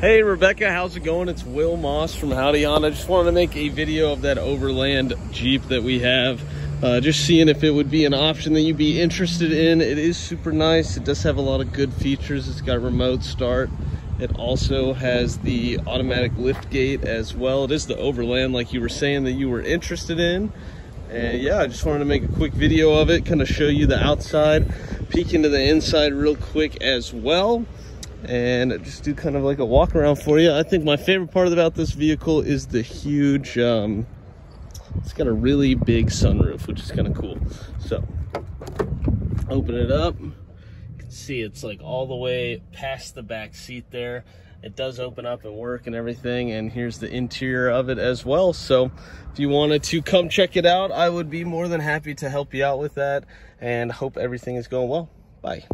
Hey Rebecca, how's it going? It's Will Moss from Howdy Honda. I just wanted to make a video of that Overland Jeep that we have. Uh, just seeing if it would be an option that you'd be interested in. It is super nice. It does have a lot of good features. It's got remote start. It also has the automatic lift gate as well. It is the Overland like you were saying that you were interested in. And yeah, I just wanted to make a quick video of it, kind of show you the outside, peek into the inside real quick as well and just do kind of like a walk around for you. I think my favorite part about this vehicle is the huge, um, it's got a really big sunroof, which is kind of cool. So open it up. You can see it's like all the way past the back seat there. It does open up and work and everything. And here's the interior of it as well. So if you wanted to come check it out, I would be more than happy to help you out with that and hope everything is going well. Bye.